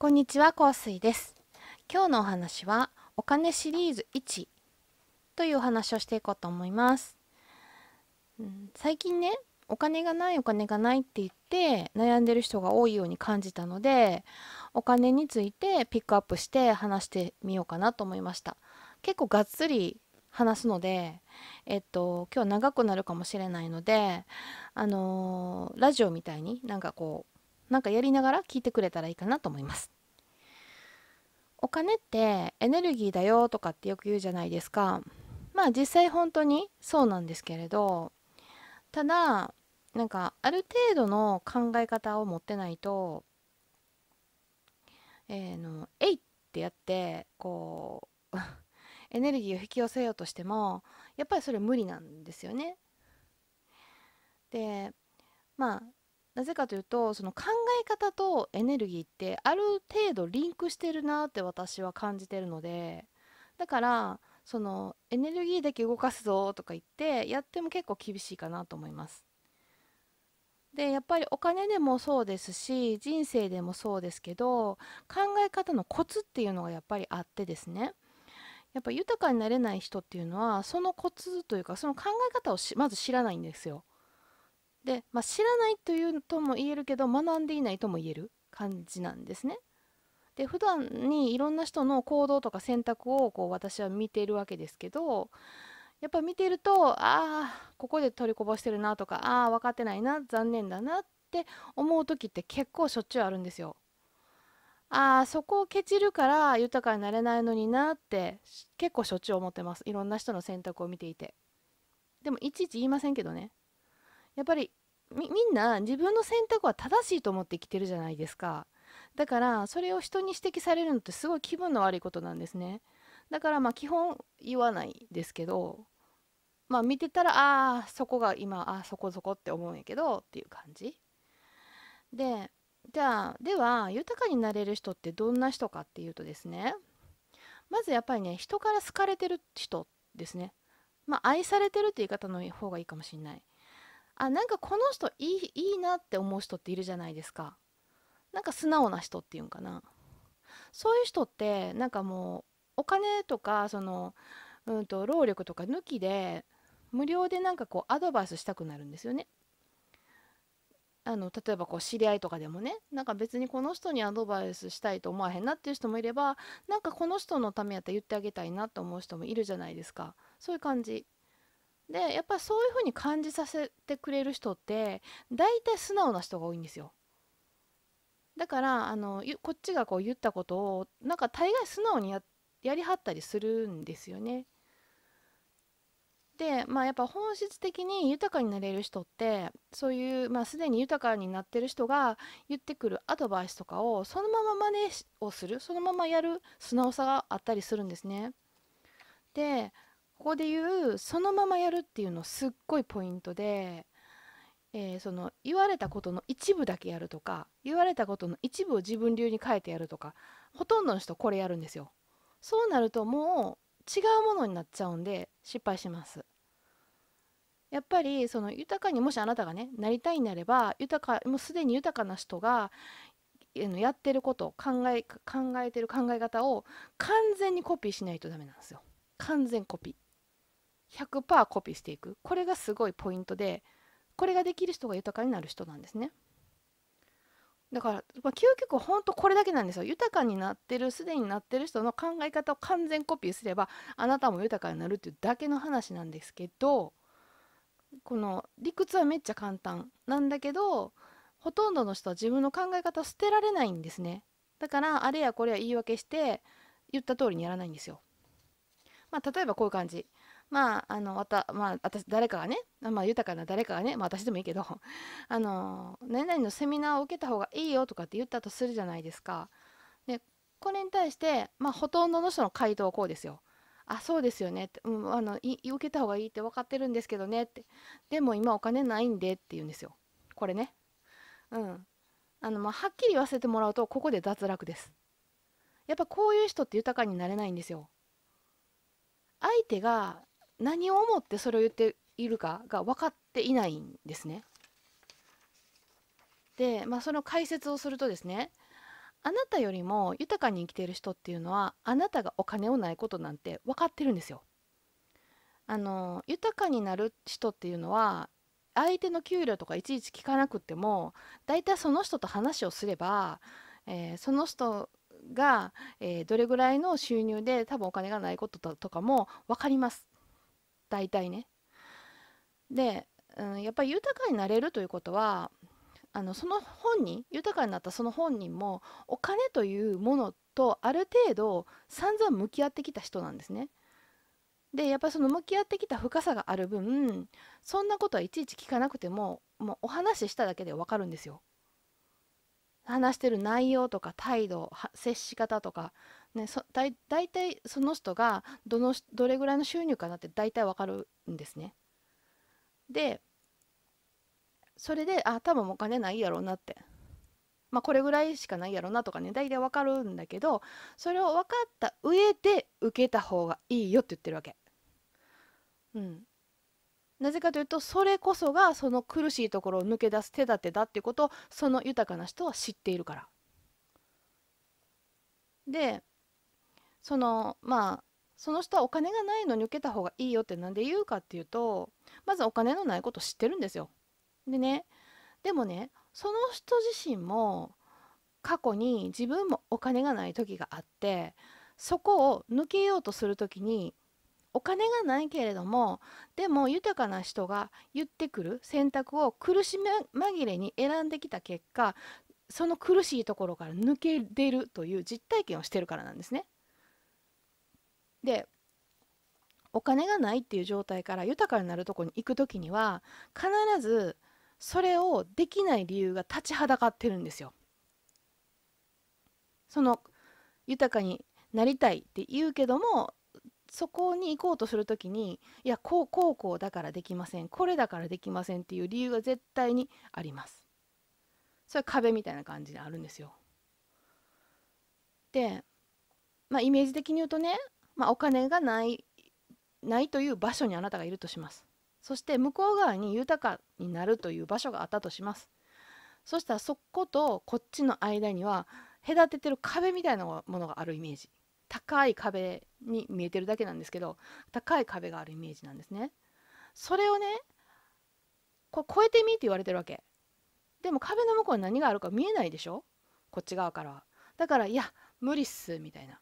こんにちは、香水です。今日のお話は、お金シリーズ1というお話をしていこうと思います。うん最近ね、お金がないお金がないって言って悩んでる人が多いように感じたので、お金についてピックアップして話してみようかなと思いました。結構がっつり話すので、えっと、今日長くなるかもしれないので、あのーラジオみたいになんかこう、なんかやりながら聞いてくれたらいいかなと思います。お金ってエネルギーだよとかってよく言うじゃないですか。まあ実際本当にそうなんですけれど、ただ、なんかある程度の考え方を持ってないと、えーの、えいってやって、こう、エネルギーを引き寄せようとしても、やっぱりそれ無理なんですよね。で、まあ、なぜかというとその考え方とエネルギーってある程度リンクしてるなって私は感じてるのでだからそのエネルギーだけ動かすぞとか言ってやっても結構厳しいかなと思います。でやっぱりお金でもそうですし人生でもそうですけど考え方のコツっていうのがやっぱりあってですねやっぱ豊かになれない人っていうのはそのコツというかその考え方をまず知らないんですよ。で、まあ、知らないというとも言えるけど学んでいないとも言える感じなんですね。で普段にいろんな人の行動とか選択をこう私は見ているわけですけどやっぱ見てるとああここで取りこぼしてるなとかああ分かってないな残念だなって思う時って結構しょっちゅうあるんですよ。ああそこをケチるから豊かになれないのになって結構しょっちゅう思ってますいろんな人の選択を見ていて。でもいちいち言いませんけどね。やっぱりみみんな自分の選択は正しいと思って生きてるじゃないですか。だからそれを人に指摘されるのってすごい気分の悪いことなんですね。だからまあ基本言わないですけどまあ見てたらああそこが今あそこそこって思うんやけどっていう感じ。でじゃあでは豊かになれる人ってどんな人かっていうとですねまずやっぱりね人から好かれてる人ですね。まあ愛されてるって言い方の方がいいかもしれない。あなんかこの人いいいいなって思う人っているじゃないですかなんか素直な人っていうんかなそういう人ってなんかもうお金とかそのうんと労力とか抜きで無料でなんかこうアドバイスしたくなるんですよね。あの例えばこう知り合いとかでもねなんか別にこの人にアドバイスしたいと思わへんなっていう人もいればなんかこの人のためやったら言ってあげたいなと思う人もいるじゃないですか。そういう感じ。でやっぱりそういう風に感じさせてくれる人って大体素直な人が多いんですよ。だからあのこっちがこう言ったことをなんか大概素直にやりはったりするんですよね。でまあやっぱ本質的に豊かになれる人ってそういうまあすでに豊かになってる人が言ってくるアドバイスとかをそのまま真似をするそのままやる素直さがあったりするんですね。でここで言うそのままやるっていうのすっごいポイントで、えーその言われたことの一部だけやるとか言われたことの一部を自分流に変えてやるとかほとんどの人これやるんですよ。そうなるともう違うものになっちゃうんで失敗します。やっぱりその豊かにもしあなたがねなりたいんであれば豊かもうすでに豊かな人がやってること考え考えてる考え方を完全にコピーしないとダメなんですよ。完全コピー。100%コピーしていく。これがすごいポイントでこれができる人が豊かになる人なんですね。だから、まあ、究極本当これだけなんですよ。豊かになってるすでになってる人の考え方を完全コピーすればあなたも豊かになるっていうだけの話なんですけどこの理屈はめっちゃ簡単。なんだけどほとんどの人は自分の考え方を捨てられないんですね。だからあれやこれや言い訳して言った通りにやらないんですよ。まあ、例えばこういう感じ。まあ、あの、わた、まあ、私、誰かがね、まあ、豊かな誰かがね、まあ、私でもいいけど、あの、何々のセミナーを受けた方がいいよとかって言ったとするじゃないですか。で、これに対して、まあ、ほとんどの人の回答はこうですよ。あ、そうですよねって、うん、あの、い、受けた方がいいって分かってるんですけどねって。でも今お金ないんでって言うんですよ。これね。うん。あの、まあ、はっきり言わせてもらうと、ここで脱落です。やっぱこういう人って豊かになれないんですよ。相手が何を思ってそれを言っているかが分かっていないんですね。で、まあ、その解説をするとですねあなたよりも豊かに生きている人っていうのはあなたがお金をないことなんて分かってるんですよ。あの豊かになる人っていうのは相手の給料とかいちいち聞かなくても大体その人と話をすれば、えー、その人が、えー、どれぐらいの収入で多分お金がないこととかも分かります大体ね。で、うん、やっぱり豊かになれるということはあのその本人豊かになったその本人もお金というものとある程度散々向き合ってきた人なんですね。でやっぱりその向き合ってきた深さがある分そんなことはいちいち聞かなくてももうお話ししただけでわかるんですよ。話してる内容とか態度接し方とか、ね、そだい大体その人がどのどれぐらいの収入かなって大体わかるんですね。でそれであ多分お金ないやろうなってまあこれぐらいしかないやろうなとかね大体わかるんだけどそれを分かった上で受けた方がいいよって言ってるわけ。うん、なぜかというとそれこそがその苦しいところを抜け出す手立てだっていうことをその豊かな人は知っているから。でそのまあその人はお金がないのに受けた方がいいよって何で言うかっていうとまずお金のないこと知ってるんですよ。でねでもねその人自身も過去に自分もお金がない時があってそこを抜けようとする時にお金がないけれどもでも豊かな人が言ってくる選択を苦し紛れに選んできた結果その苦しいところから抜け出るという実体験をしてるからなんですね。でお金がないっていう状態から豊かになるとこに行く時には必ずそれをできない理由が立ちはだかってるんですよ。その豊かになりたいって言うけどもそこに行こうとする時にいやこうこうこうだからできませんこれだからできませんっていう理由が絶対にあります。それ壁みたいな感じであるんですよ。でまあイメージ的に言うとね、まあ、お金がないないという場所にあなたがいるとします。そして向こう側に豊かになるという場所があったとします。そしたらそことこっちの間には隔ててる壁みたいなものがあるイメージ。高い壁に見えてるだけなんですけど高い壁があるイメージなんですね。それをねこれ越えてみって言われてるわけ。でも壁の向こうに何があるか見えないでしょ？こっち側からは。だからいや無理っすみたいな。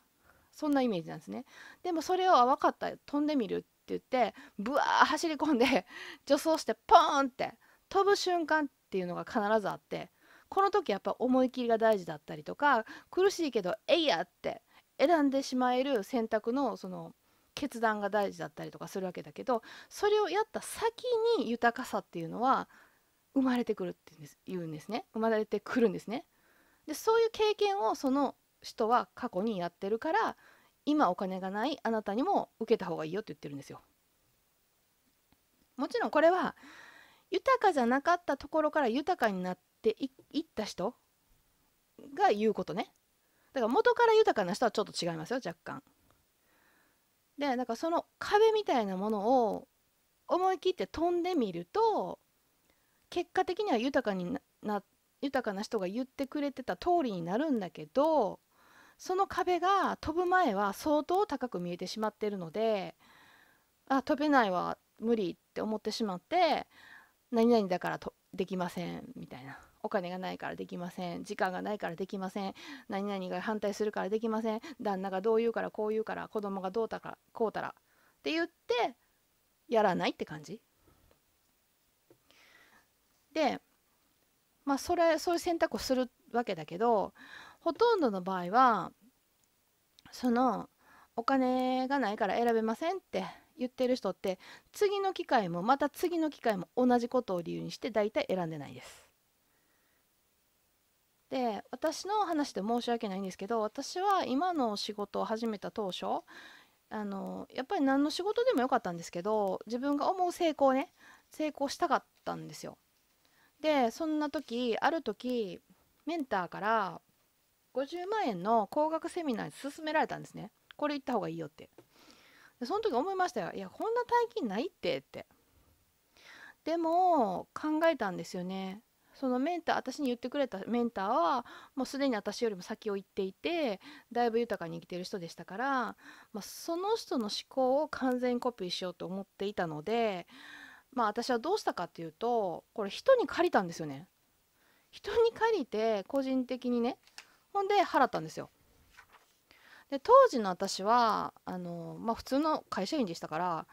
そんなイメージなんですねでもそれを分かった飛んでみるって言ってブワー走り込んで 助走してポーンって飛ぶ瞬間っていうのが必ずあってこの時やっぱ思い切りが大事だったりとか苦しいけど「えいや!」って選んでしまえる選択のその決断が大事だったりとかするわけだけどそれをやった先に豊かさっていうのは生まれてくるって言うんですね生まれてくるんですね。でそういう経験をその人は過去にやってるから今お金がないあなたにも受けた方がいいよって言ってるんですよ。もちろんこれは豊かじゃなかったところから豊かになっていった人が言うことね。だから元から豊かな人はちょっと違いますよ若干。でだからその壁みたいなものを思い切って飛んでみると結果的には豊かにな豊かな人が言ってくれてた通りになるんだけどその壁が飛ぶ前は相当高く見えてしまってるのであ飛べないわ無理って思ってしまって何々だからとできませんみたいなお金がないからできません時間がないからできません何々が反対するからできません旦那がどう言うからこう言うから子供がどうたかこうたらって言ってやらないって感じ。でまあそれそういう選択をするわけだけどほとんどの場合はそのお金がないから選べませんって言ってる人って次の機会もまた次の機会も同じことを理由にして大体選んでないです。で私の話で申し訳ないんですけど私は今の仕事を始めた当初あのやっぱり何の仕事でもよかったんですけど自分が思う成功ね成功したかったんですよ。でそんな時ある時メンターから50万円の高額セミナーに勧められたんですね。これ行った方がいいよって。でその時思いましたよ。いやこんな大金ないって。って。でも考えたんですよね。そのメンター私に言ってくれたメンターはもうすでに私よりも先を行っていてだいぶ豊かに生きてる人でしたから、まあ、その人の思考を完全にコピーしようと思っていたのでまあ私はどうしたかっていうとこれ人に借りたんですよね。人に借りて個人的にねほんで払ったんですよ。で当時の私はあの、まあ、普通の会社員でしたから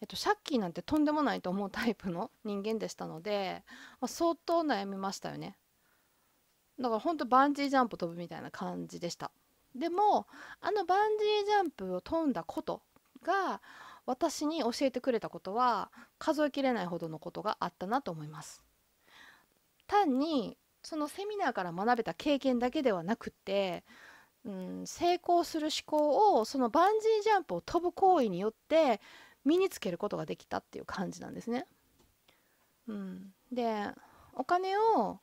えっと、借金なんてとんでもないと思うタイプの人間でしたので、まあ、相当悩みましたよね。だからほんとバンジージャンプ飛ぶみたいな感じでした。でもあのバンジージャンプを飛んだことが私に教えてくれたことは数えきれないほどのことがあったなと思います。単にそのセミナーから学べた経験だけではなくて、うん、成功する思考をそのバンジージャンプを飛ぶ行為によって身につけることができたっていう感じなんですね。うん、でお金を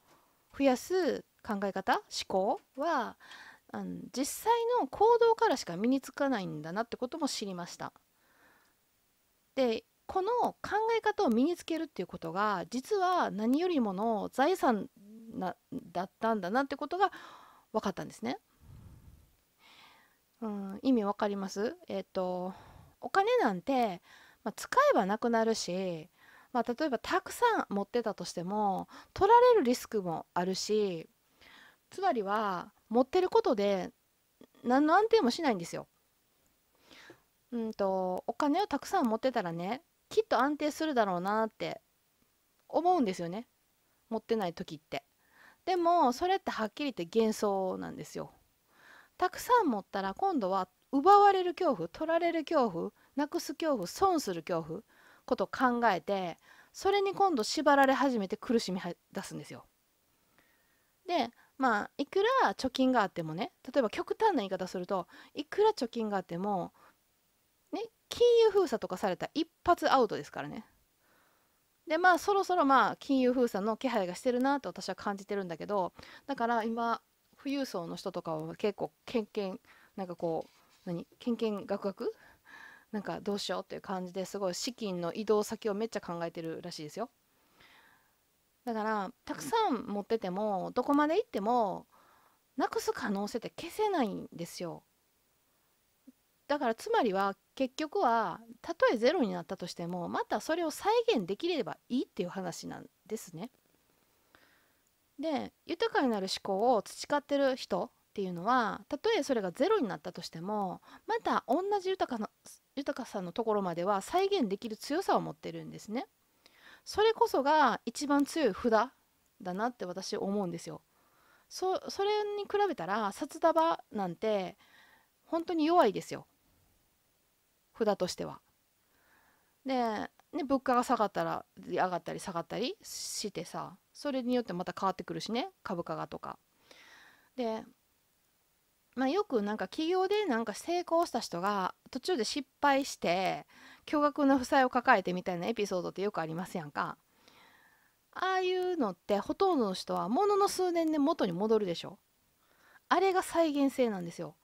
増やす考え方思考はあの実際の行動からしか身につかないんだなってことも知りました。でこの考え方を身につけるっていうことが実は何よりもの財産なだったんだなってことが分かったんですね。うん、意味わかります？えっ、ー、とお金なんて、まあ、使えばなくなるし、まあ、例えばたくさん持ってたとしても取られるリスクもあるしつまりは持ってることで何の安定もしないんですよ。うんとお金をたくさん持ってたらねきっと安定するだろうなって思うんですよね持ってない時って。でもそれってはっきり言って幻想なんですよ。たくさん持ったら今度は奪われる恐怖取られる恐怖なくす恐怖損する恐怖ことを考えてそれに今度縛られ始めて苦しみ出すんですよ。でまあいくら貯金があってもね例えば極端な言い方するといくら貯金があってもね金融封鎖とかされたら一発アウトですからね。でまあそろそろまあ金融封鎖の気配がしてるなと私は感じてるんだけどだから今富裕層の人とかは結構けんけんなんかこう何けんけんがくがく？なんかどうしようっていう感じですごい資金の移動先をめっちゃ考えてるらしいですよ。だからたくさん持っててもどこまで行ってもなくす可能性って消せないんですよ。だからつまりは結局はたとえゼロになったとしてもまたそれを再現できればいいっていう話なんですね。で豊かになる思考を培ってる人っていうのはたとえそれがゼロになったとしてもまた同じ豊かな豊かさのところまでは再現できる強さを持ってるんですね。それこそが一番強い札だなって私思うんですよ。そそれに比べたら札束なんて本当に弱いですよ。札としては。で、ね、物価が下がったら上がったり下がったりしてさそれによってまた変わってくるしね株価がとか。でまあ、よくなんか企業でなんか成功した人が途中で失敗して巨額な負債を抱えてみたいなエピソードってよくありますやんか。ああいうのってほとんどの人はものの数年で元に戻るでしょ。あれが再現性なんですよ。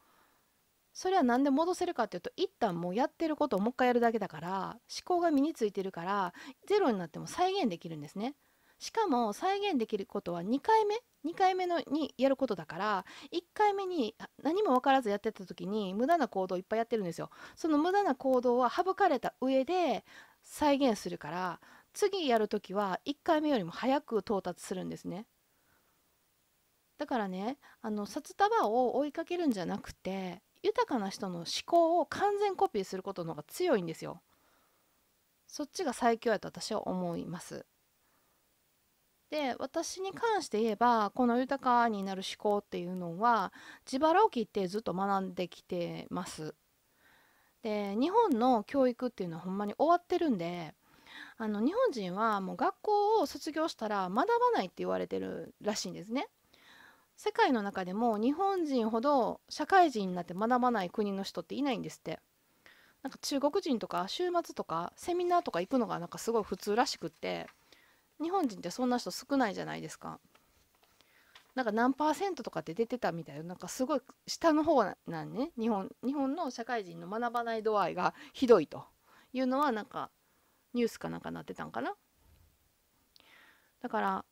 それは何で戻せるかっていうと一旦もうやってることをもう一回やるだけだから思考が身についてるからゼロになっても再現できるんですね。しかも再現できることは2回目？2回目のにやることだから1回目に何も分からずやってた時に無駄な行動をいっぱいやってるんですよ。その無駄な行動は省かれた上で再現するから次やる時は1回目よりも早く到達するんですね。だからねあの札束を追いかけるんじゃなくて豊かな人の思考を完全コピーすることの方が強いんですよ。そっちが最強やと私は思います。で私に関して言えばこの豊かになる思考っていうのは自腹を切ってずっと学んできてます。で日本の教育っていうのはほんまに終わってるんであの日本人はもう学校を卒業したら学ばないって言われてるらしいんですね。世界の中でも日本人ほど社会人になって学ばない国の人っていないんですって。なんか中国人とか週末とかセミナーとか行くのがなんかすごい普通らしくって。日本人ってそんな人少ないじゃないですか。なんか何パーセントとかって出てたみたいなんかすごい下の方なんね。日本日本の社会人の学ばない度合いがひどいと。いうのはなんかニュースかなんかなってたんかな。だから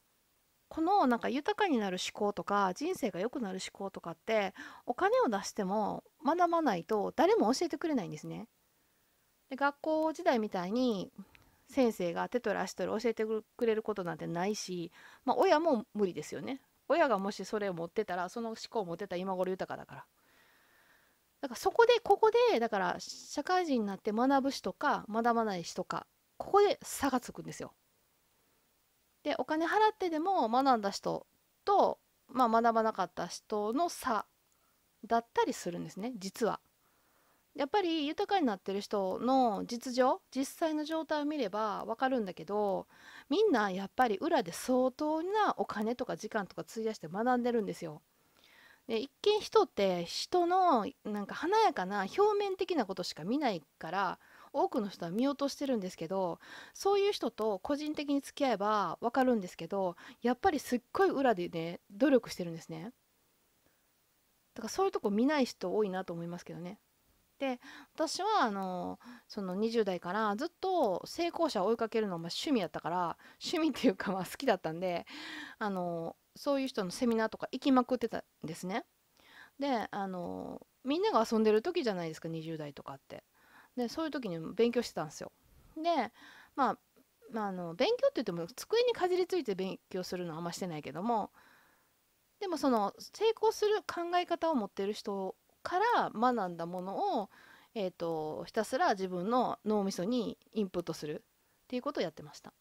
このなんか豊かになる思考とか人生が良くなる思考とかってお金を出しても学ばないと誰も教えてくれないんですね。で学校時代みたいに先生が手取り足取り教えてくれることなんてないし、まあ、親も無理ですよね。親がもしそれを持ってたらその思考を持ってた今頃豊かだから。だからそこでここでだから社会人になって学ぶ人か学ばない人かここで差がつくんですよ。でお金払ってでも学んだ人と、まあ、学ばなかった人の差だったりするんですね実は。やっぱり豊かになってる人の実情実際の状態を見れば分かるんだけどみんなやっぱり裏で相当なお金とか時間とか費やして学んでるんですよ。で一見人って人のなんか華やかな表面的なことしか見ないから多くの人は見落としてるんですけどそういう人と個人的に付き合えば分かるんですけどやっぱりすっごい裏でね努力してるんですね。だからそういうとこ見ない人多いなと思いますけどね。で私はあのその20代からずっと成功者を追いかけるのが趣味やったから趣味っていうかまあ好きだったんであのそういう人のセミナーとか行きまくってたんですね。であのみんなが遊んでる時じゃないですか20代とかって。でそういう時に勉強してたんですよでまあまあ、あの勉強って言っても机にかじりついて勉強するのはあんましてないけどもでもその成功する考え方を持ってる人から学んだものを、えーと、ひたすら自分の脳みそにインプットするっていうことをやってました。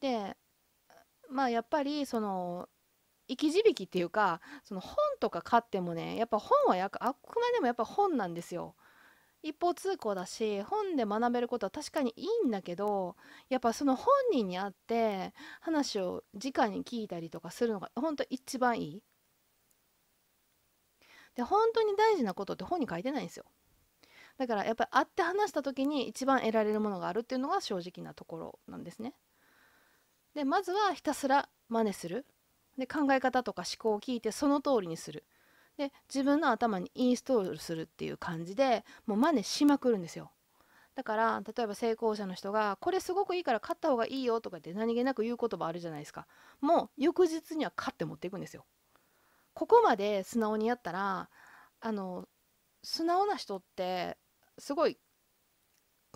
でまあやっぱりその生き字引っていうかその本とか買ってもねやっぱ本はあくまでもやっぱ本なんですよ。一方通行だし本で学べることは確かにいいんだけどやっぱその本人に会って話を直に聞いたりとかするのが本当一番いい。で本当に大事なことって本に書いてないんですよ。だからやっぱり会って話した時に一番得られるものがあるっていうのが正直なところなんですね。でまずはひたすら真似する。で考え方とか思考を聞いてその通りにする。で自分の頭にインストールするっていう感じでもう真似しまくるんですよ。だから例えば成功者の人が「これすごくいいから買った方がいいよ」とかって何気なく言う言葉あるじゃないですか。もう翌日には買って持っていくんですよ。ここまで素直にやったらあの素直な人ってすごい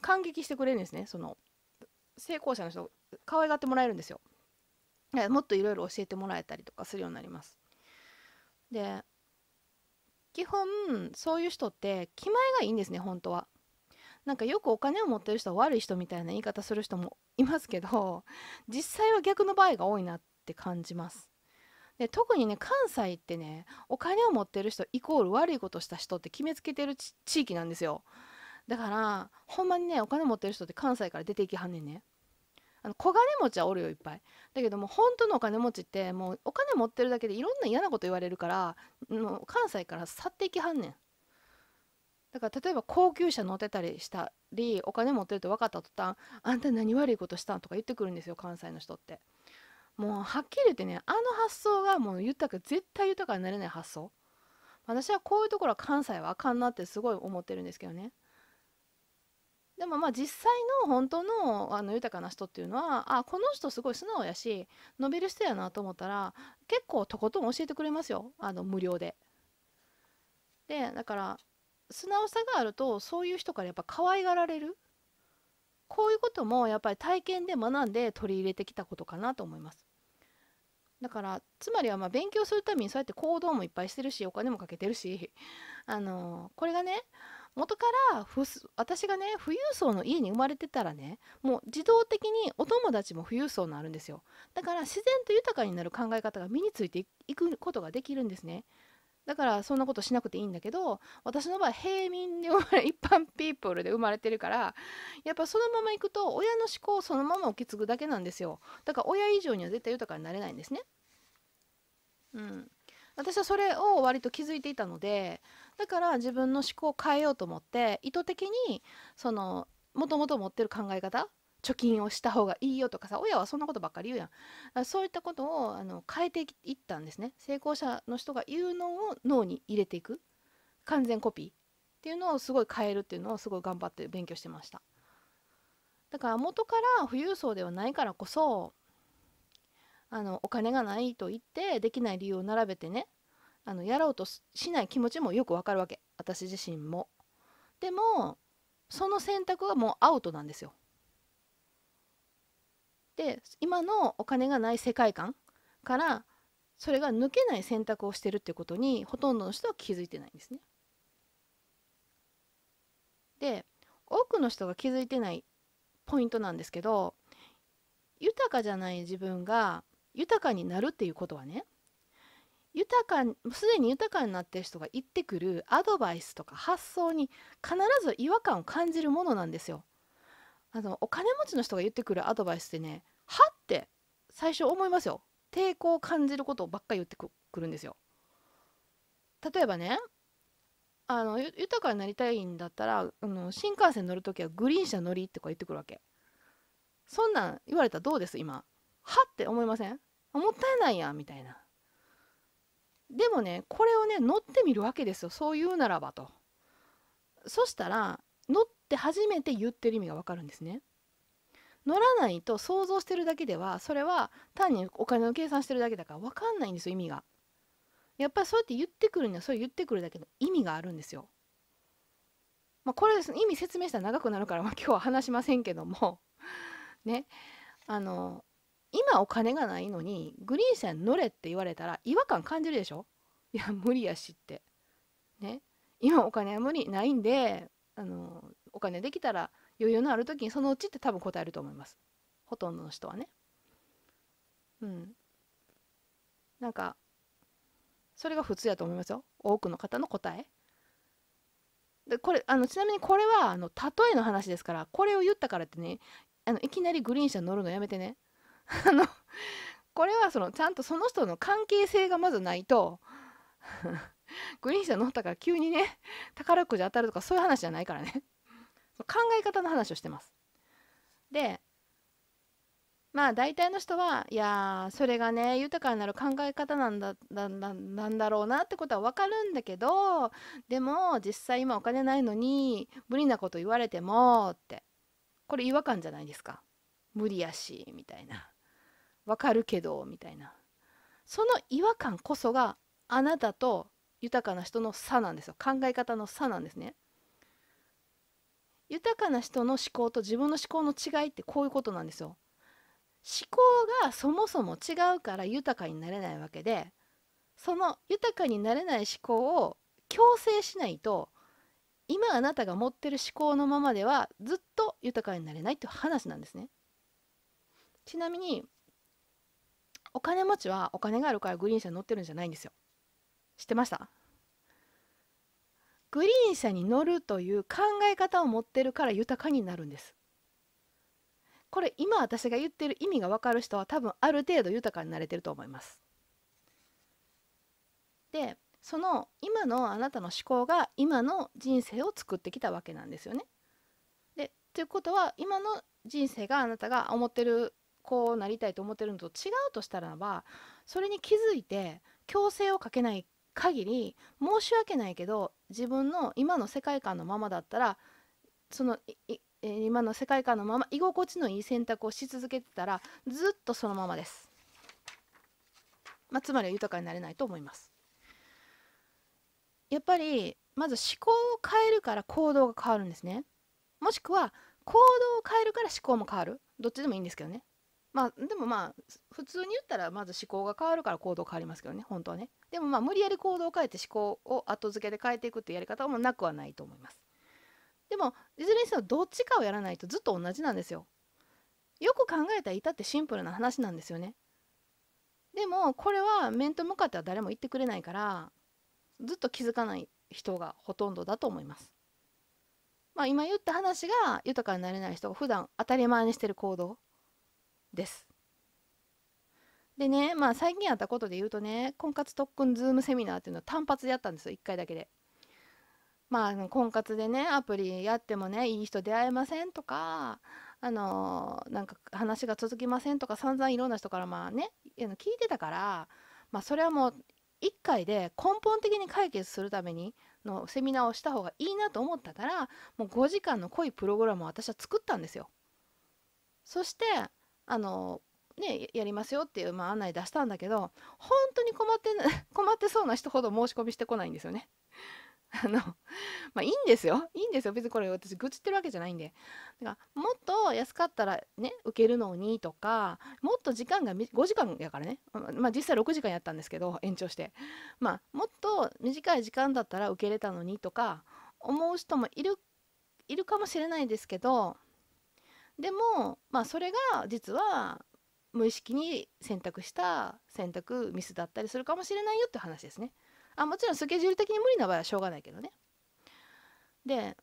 感激してくれるんですね。その成功者の人可愛がってもらえるんですよ。もっといろいろ教えてもらえたりとかするようになります。で基本そういう人って気前がいいんですね本当は。なんかよくお金を持ってる人は悪い人みたいな言い方する人もいますけど 実際は逆の場合が多いなって感じます。で特にね関西ってねお金を持ってる人イコール悪いことした人って決めつけてる地域なんですよ。だからほんまにねお金持ってる人って関西から出ていきはんねんね。あの小金持ちはおるよいっぱい。だけども本当のお金持ちってもうお金持ってるだけでいろんな嫌なこと言われるからもう関西から去っていきはんねん。だから例えば高級車乗ってたりしたりお金持ってると分かった途端あんた何悪いことしたん？とか言ってくるんですよ関西の人って。もうはっきり言ってねあの発想がもう豊か絶対豊かになれない発想。私はこういうところは関西はあかんなってすごい思ってるんですけどね。でもまあ実際の本当のあの豊かな人っていうのはあこの人すごい素直やし伸びる人やなと思ったら結構とことん教えてくれますよあの無料で。でだから素直さがあるとそういう人からやっぱ可愛がられるこういうこともやっぱり体験で学んで取り入れてきたことかなと思います。だからつまりはま勉強するためにそうやって行動もいっぱいしてるしお金もかけてるしあのこれがね元から私がね富裕層の家に生まれてたらねもう自動的にお友達も富裕層になるんですよ。だから自然と豊かになる考え方が身についていくことができるんですね。だからそんなことしなくていいんだけど私の場合平民で生まれ一般ピープルで生まれてるからやっぱそのままいくと親の思考をそのまま受け継ぐだけなんですよ。だから親以上には絶対豊かになれないんですね。うん。私はそれを割と気づいていたのでだから自分の思考を変えようと思って意図的にそのもともと持ってる考え方貯金をした方がいいよとかさ親はそんなことばっかり言うやん。そういったことをあの変えていったんですね。成功者の人が言うのを脳に入れていく。完全コピー。っていうのをすごい変えるっていうのをすごい頑張って勉強してました。だから元から富裕層ではないからこそあのお金がないと言ってできない理由を並べてねあのやろうとしない気持ちもよくわかるわけ私自身も。でもその選択はもうアウトなんですよ。で今のお金がない世界観からそれが抜けない選択をしてるってことにほとんどの人は気づいてないんですね。で多くの人が気づいてないポイントなんですけど豊かじゃない自分が豊かになるっていうことはね豊かすでに豊かになってる人が言ってくるアドバイスとか発想に必ず違和感を感じるものなんですよ。あのお金持ちの人が言ってくるアドバイスってねはって最初思いますよ。抵抗を感じることばっかり言ってくるんですよ。例えばねあの豊かになりたいんだったらあの新幹線乗る時はグリーン車乗りってか言ってくるわけ。そんなん言われたらどうです？今はって思いません？もったいないやんみたいな。でもねこれをね乗ってみるわけですよそう言うならばと。そしたら乗って初めて言ってる意味がわかるんですね。乗らないと想像してるだけではそれは単にお金の計算してるだけだから分かんないんですよ意味が。やっぱりそうやって言ってくるにはそう言ってくるだけの意味があるんですよ。まあ、これです、ね、意味説明したら長くなるから、まあ、今日は話しませんけどもねあの今お金がないのにグリーン車に乗れって言われたら違和感感じるでしょ？いや無理やしって。ね。今お金は無理ないんであのお金できたら余裕のある時にそのうちって多分答えると思います。ほとんどの人はね。うん。なんかそれが普通やと思いますよ。多くの方の答え。でこれあのちなみにこれはあの例えの話ですからこれを言ったからってねあのいきなりグリーン車乗るのやめてね。あのこれはそのちゃんとその人の関係性がまずないと グリーン車乗ったから急にね宝くじ当たるとかそういう話じゃないからね。考え方の話をしてます。でまあ大体の人はいやそれがね豊かになる考え方なんだなんだろうなってことは分かるんだけどでも実際今お金ないのに無理なこと言われてもって。これ違和感じゃないですか。無理やしみたいな。分かるけどみたいな。その違和感こそがあなたと豊かな人の差なんですよ。考え方の差なんですね。豊かな人の思考と自分の思考の違いってこういうことなんですよ。思考がそもそも違うから豊かになれないわけでその豊かになれない思考を強制しないと今あなたが持ってる思考のままではずっと豊かになれないっていう話なんですね。ちなみにお金持ちはお金があるからグリーン車に乗ってるんじゃないんですよ知ってました？グリーン車に乗るという考え方を持ってるから豊かになるんですこれ今私が言ってる意味が分かる人は多分ある程度豊かになれてると思います。でその今のあなたの思考が今の人生を作ってきたわけなんですよね。でということは今の人生があなたが思ってるこうなりたいと思ってるのと違うとしたらばそれに気づいて強制をかけない限り申し訳ないけど自分の今の世界観のままだったらそのえ、今の世界観のまま居心地のいい選択をし続けてたらずっとそのままです、まあ、つまりは豊かになれないと思います。やっぱりまず思考を変えるから行動が変わるんですね。もしくは行動を変えるから思考も変わる。どっちでもいいんですけどね。まあでもまあ普通に言ったらまず思考が変わるから行動変わりますけどね本当はねでもまあ無理やり行動を変えて思考を後付けで変えていくっていうやり方もなくはないと思いますでもいずれにせよどっちかをやらないとずっと同じなんですよ。よく考えたらいたってシンプルな話なんですよね。でもこれは面と向かっては誰も言ってくれないからずっと気づかない人がほとんどだと思います。まあ今言った話が豊かになれない人が普段当たり前にしてる行動です。でねまあ最近あったことで言うとね婚活特訓ズームセミナーっていうのを単発でやったんですよ1回だけで。まあ婚活でねアプリやってもねいい人出会えませんとかあのなんか話が続きませんとか散々いろんな人からまあね聞いてたからまあそれはもう1回で根本的に解決するためにのセミナーをした方がいいなと思ったからもう5時間の濃いプログラムを私は作ったんですよ。そしてあのねやりますよっていう、まあ、案内出したんだけど本当に困って 困ってそうな人ほど申し込みしてこないんですよね。あのまあいいんですよ。いいんですよ。別にこれ私愚痴ってるわけじゃないんで。だからもっと安かったらね受けるのにとかもっと時間が5時間やからね。まあ実際6時間やったんですけど延長して。まあもっと短い時間だったら受けれたのにとか思う人もいるいるかもしれないですけどでもまあそれが実は無意識に選択した選択ミスだったりするかもしれないよって話ですね。あもちろんスケジュール的に無理な場合はしょうがないけどね。で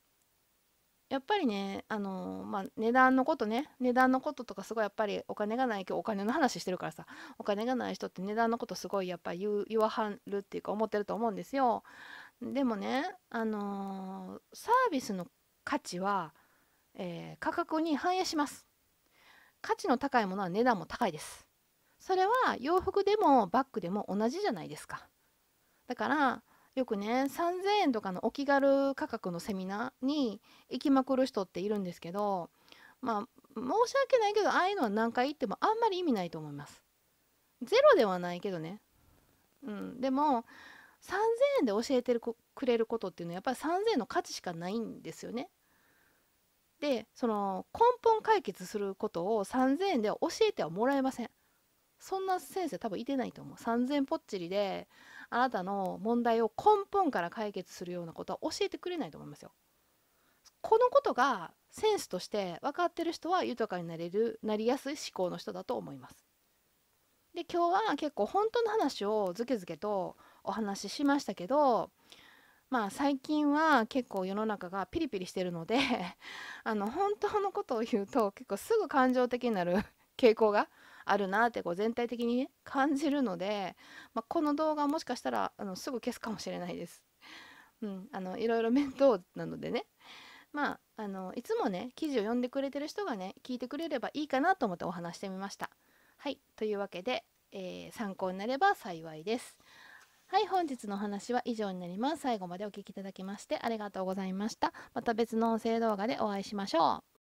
やっぱりねあのまあ値段のことね値段のこととかすごいやっぱりお金がないけどお金の話してるからさお金がない人って値段のことすごいやっぱり言言わはるっていうか思ってると思うんですよ。でもねあのー、サービスの価値は、えー、価格に反映します。価値の高いものは値段も高いです。それは洋服でもバッグでも同じじゃないですか。だからよくね3000円とかのお気軽価格のセミナーに行きまくる人っているんですけどまあ申し訳ないけどああいうのは何回行ってもあんまり意味ないと思いますゼロではないけどねうんでも3000円で教えてくれることっていうのはやっぱり3000円の価値しかないんですよねでその根本解決することを3000円では教えてはもらえませんそんな先生多分いてないと思う3000円ぽっちりであなたの問題を根本から解決するようなことは教えてくれないと思いますよ。このことがセンスとして分かってる人は豊かになれるなりやすい思考の人だと思います。で今日は結構本当の話をずけずけとお話ししましたけどまあ最近は結構世の中がピリピリしてるので あの本当のことを言うと結構すぐ感情的になる 傾向があるなってこう全体的にね感じるので、まあ、この動画もしかしたらあのすぐ消すかもしれないです。うん、あのいろいろ面倒なのでねまああのいつもね記事を読んでくれてる人がね聞いてくれればいいかなと思ってお話してみました。はいというわけで、えー、参考になれば幸いです。はい本日のお話は以上になります。最後までお聴きいただきましてありがとうございました。また別の音声動画でお会いしましょう。